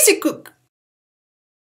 basic